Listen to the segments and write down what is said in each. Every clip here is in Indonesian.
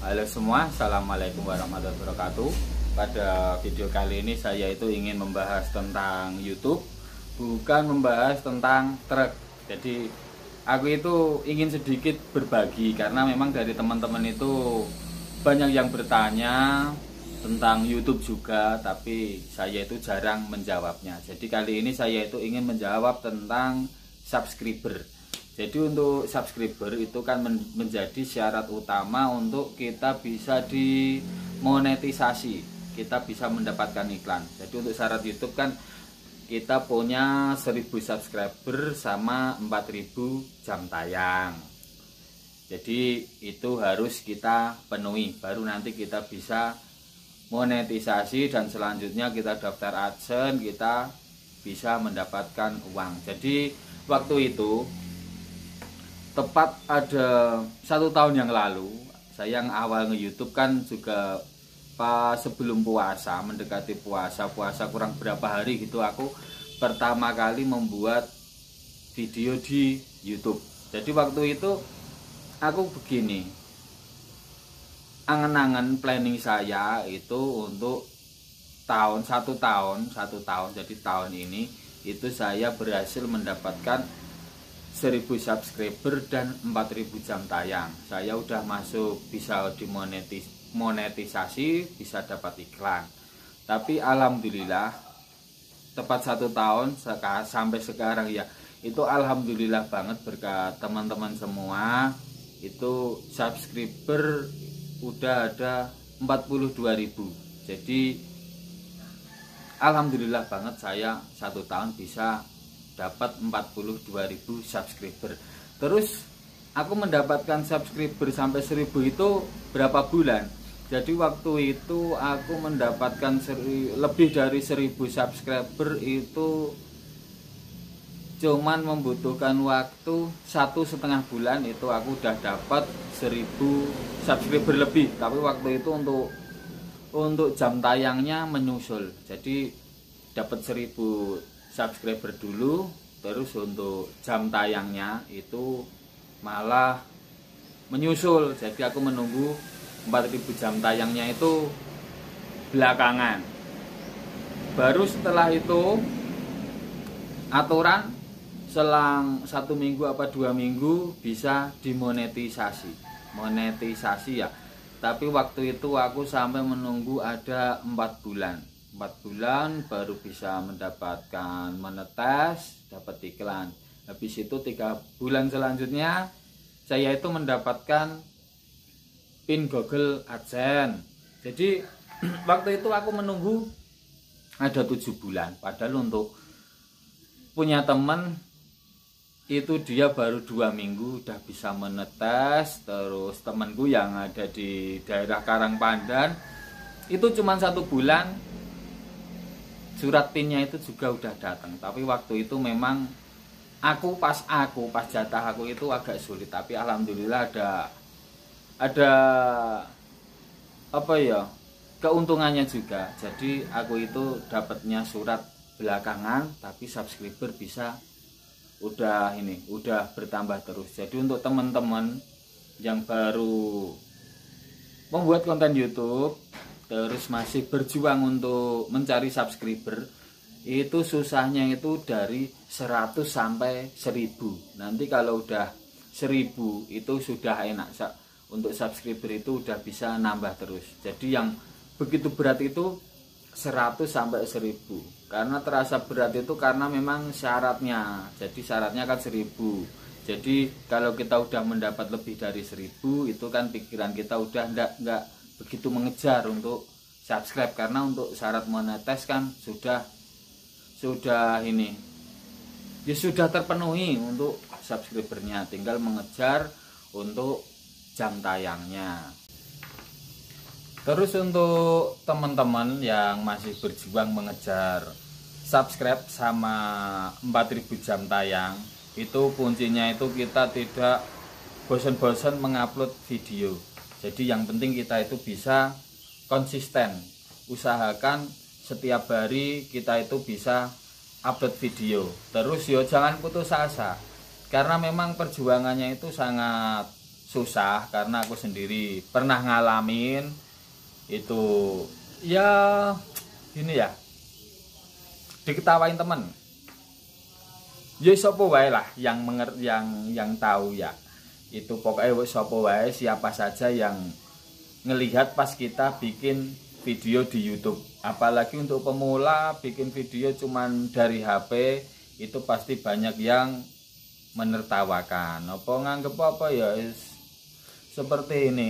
Halo semua, Assalamualaikum warahmatullahi wabarakatuh. Pada video kali ini saya itu ingin membahas tentang YouTube Bukan membahas tentang truk. Jadi aku itu ingin sedikit berbagi Karena memang dari teman-teman itu banyak yang bertanya tentang YouTube juga Tapi saya itu jarang menjawabnya. Jadi kali ini saya itu ingin menjawab tentang subscriber jadi untuk subscriber itu kan menjadi syarat utama untuk kita bisa dimonetisasi. Kita bisa mendapatkan iklan. Jadi untuk syarat YouTube kan kita punya 1000 subscriber sama 4000 jam tayang. Jadi itu harus kita penuhi baru nanti kita bisa monetisasi dan selanjutnya kita daftar AdSense, kita bisa mendapatkan uang. Jadi waktu itu tepat ada satu tahun yang lalu saya yang awal nge YouTube kan juga pas sebelum puasa mendekati puasa puasa kurang berapa hari gitu aku pertama kali membuat video di YouTube. Jadi waktu itu aku begini angan-angan planning saya itu untuk tahun satu tahun satu tahun jadi tahun ini itu saya berhasil mendapatkan 1000 subscriber dan 4000 jam tayang. Saya udah masuk bisa dimonetisasi bisa dapat iklan. Tapi alhamdulillah tepat satu tahun sampai sekarang ya itu alhamdulillah banget berkat teman-teman semua. Itu subscriber udah ada 42.000 jadi alhamdulillah banget saya satu tahun bisa dapat 42.000 subscriber. Terus aku mendapatkan subscriber sampai 1000 itu berapa bulan? Jadi waktu itu aku mendapatkan seri, lebih dari 1000 subscriber itu cuman membutuhkan waktu satu setengah bulan itu aku udah dapat 1000 subscriber lebih. Tapi waktu itu untuk untuk jam tayangnya menyusul. Jadi dapat 1000 subscriber dulu terus untuk jam tayangnya itu malah menyusul. Jadi aku menunggu 4000 jam tayangnya itu belakangan. Baru setelah itu aturan selang satu minggu apa dua minggu bisa dimonetisasi. Monetisasi ya. Tapi waktu itu aku sampai menunggu ada empat bulan 4 bulan baru bisa mendapatkan menetes dapat iklan. Habis itu tiga bulan selanjutnya saya itu mendapatkan pin Google AdSense. Jadi waktu itu aku menunggu ada tujuh bulan. Padahal untuk punya teman itu dia baru dua minggu udah bisa menetes. Terus temanku yang ada di daerah Karang Pandan itu cuma satu bulan surat pinnya itu juga udah datang tapi waktu itu memang aku pas aku pas jatah aku itu agak sulit tapi alhamdulillah ada ada apa ya keuntungannya juga. Jadi aku itu dapatnya surat belakangan tapi subscriber bisa udah ini udah bertambah terus. Jadi untuk teman-teman yang baru membuat konten YouTube terus masih berjuang untuk mencari subscriber itu susahnya itu dari 100 sampai 1000 nanti kalau udah 1000 itu sudah enak untuk subscriber itu udah bisa nambah terus. Jadi yang begitu berat itu 100 sampai 1000 karena terasa berat itu karena memang syaratnya. Jadi syaratnya kan 1000 jadi kalau kita udah mendapat lebih dari 1000 itu kan pikiran kita udah enggak enggak begitu mengejar untuk subscribe. Karena untuk syarat monetis kan sudah sudah ini. Ya sudah terpenuhi untuk subscribernya. Tinggal mengejar untuk jam tayangnya. Terus untuk teman-teman yang masih berjuang mengejar subscribe sama 4000 jam tayang itu kuncinya itu kita tidak bosan-bosan mengupload video jadi yang penting kita itu bisa konsisten. Usahakan setiap hari kita itu bisa upload video. Terus yo jangan putus asa. Karena memang perjuangannya itu sangat susah karena aku sendiri pernah ngalamin itu ya ini ya diketawain temen. Ya wae lah yang menger yang yang tahu ya itu pokoknya sapa wae siapa saja yang ngelihat pas kita bikin video di YouTube. Apalagi untuk pemula bikin video cuman dari HP itu pasti banyak yang menertawakan. Apa nganggep apa ya seperti ini.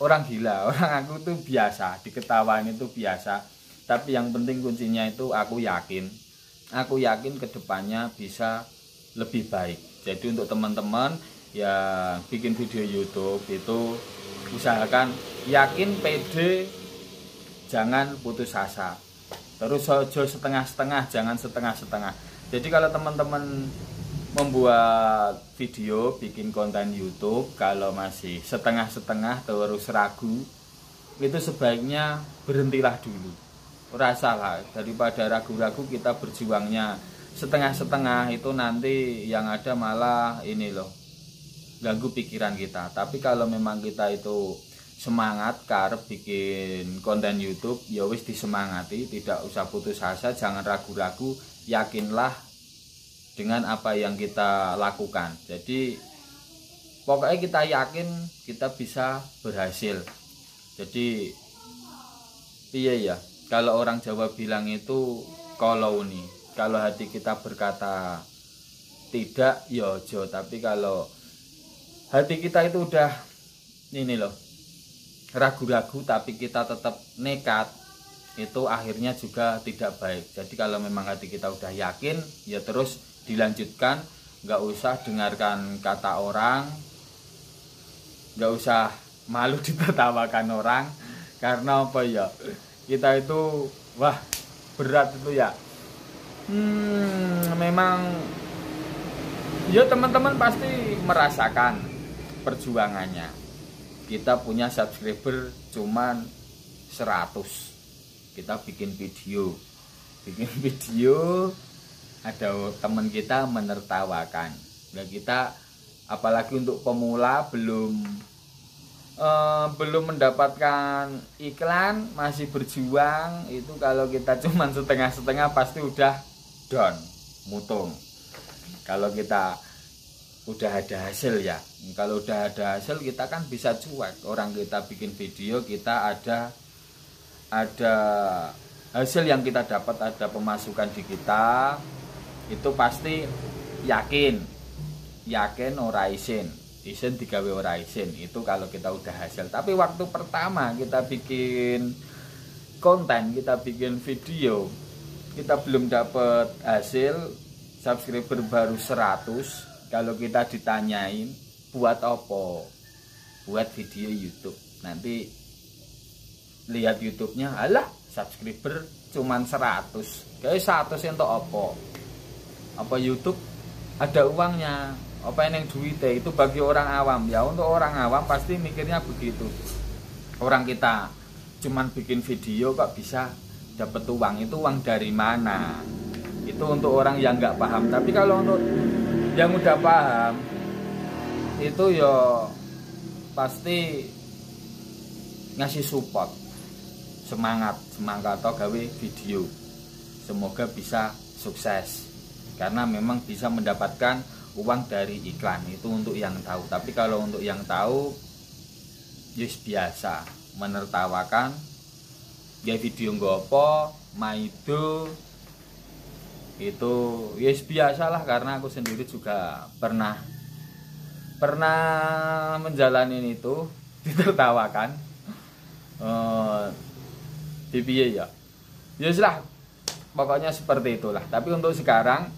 Orang gila orang aku tuh biasa diketawain itu biasa. Tapi yang penting kuncinya itu aku yakin aku yakin ke depannya bisa lebih baik. Jadi untuk teman-teman yang bikin video YouTube itu usahakan yakin pede jangan putus asa. Terus sojo setengah-setengah jangan setengah-setengah. Jadi kalau teman-teman membuat video bikin konten YouTube kalau masih setengah-setengah terus ragu itu sebaiknya berhentilah dulu. Rasalah daripada ragu-ragu kita berjuangnya setengah-setengah itu nanti yang ada malah ini loh ganggu pikiran kita tapi kalau memang kita itu semangat karep bikin konten YouTube ya wis disemangati tidak usah putus asa jangan ragu-ragu yakinlah dengan apa yang kita lakukan. Jadi pokoknya kita yakin kita bisa berhasil. Jadi iya ya, kalau orang Jawa bilang itu kalau nih, kalau hati kita berkata tidak ya jo, tapi kalau hati kita itu udah ini loh ragu-ragu tapi kita tetap nekat itu akhirnya juga tidak baik. Jadi kalau memang hati kita udah yakin ya terus dilanjutkan. Nggak usah dengarkan kata orang nggak usah malu ditertawakan orang. Karena apa ya? Kita itu wah berat itu ya. Hmm, memang ya teman-teman pasti merasakan perjuangannya. Kita punya subscriber cuman 100 kita bikin video. Bikin video ada teman kita menertawakan. Nah kita apalagi untuk pemula belum uh, belum mendapatkan iklan masih berjuang. Itu kalau kita cuma setengah-setengah pasti udah down mutung. Kalau kita udah ada hasil ya? Kalau udah ada hasil kita kan bisa cuek. Orang kita bikin video kita ada ada hasil yang kita dapat ada pemasukan di kita. Itu pasti yakin. Yakin ora isin. Isin digawe ora isin. Itu kalau kita udah hasil. Tapi waktu pertama kita bikin konten kita bikin video kita belum dapat hasil subscriber baru 100 kalau kita ditanyain buat apa? Buat video YouTube. Nanti lihat YouTube-nya alah subscriber cuman 100 kayak 100 untuk apa? Apa YouTube? Ada uangnya. Apa yang duitnya? Itu bagi orang awam. Ya untuk orang awam pasti mikirnya begitu. Orang kita cuman bikin video kok bisa dapat uang. Itu uang dari mana? Itu untuk orang yang nggak paham. Tapi kalau untuk yang udah paham itu ya pasti ngasih support semangat semangat atau gawe video. Semoga bisa sukses. Karena memang bisa mendapatkan uang dari iklan itu untuk yang tahu. Tapi kalau untuk yang tahu yes biasa menertawakan ya video gopo maido itu yes biasalah karena aku sendiri juga pernah pernah menjalani itu ditertawakan. Uh, ya? Ya lah pokoknya seperti itulah. Tapi untuk sekarang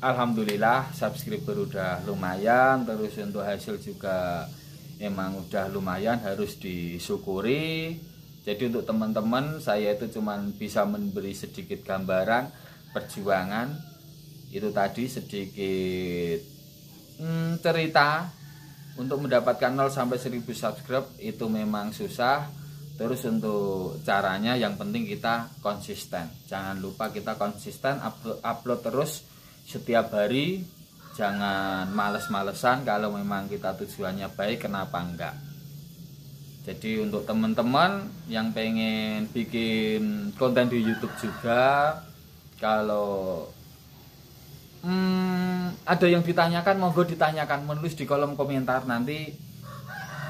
Alhamdulillah subscriber udah lumayan terus untuk hasil juga emang udah lumayan harus disyukuri. Jadi untuk teman-teman saya itu cuman bisa memberi sedikit gambaran perjuangan. Itu tadi sedikit hmm, cerita. Untuk mendapatkan 0 sampai 1000 subscribe itu memang susah. Terus untuk caranya yang penting kita konsisten. Jangan lupa kita konsisten upload, upload terus setiap hari. Jangan males-malesan kalau memang kita tujuannya baik kenapa enggak? Jadi untuk teman-teman yang pengen bikin konten di YouTube juga kalau hmm, ada yang ditanyakan monggo ditanyakan menulis di kolom komentar. Nanti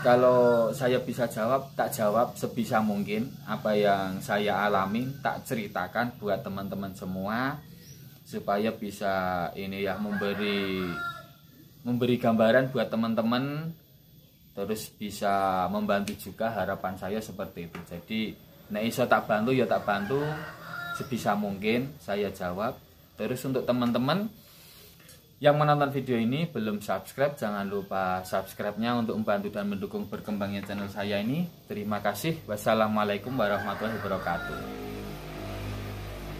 kalau saya bisa jawab tak jawab sebisa mungkin apa yang saya alami tak ceritakan buat teman-teman semua supaya bisa ini ya memberi memberi gambaran buat teman-teman terus bisa membantu juga harapan saya seperti itu. Jadi nek iso tak bantu ya tak bantu sebisa mungkin saya jawab terus untuk teman-teman yang menonton video ini belum subscribe, jangan lupa subscribe-nya untuk membantu dan mendukung berkembangnya channel saya ini. Terima kasih. Wassalamualaikum warahmatullahi wabarakatuh.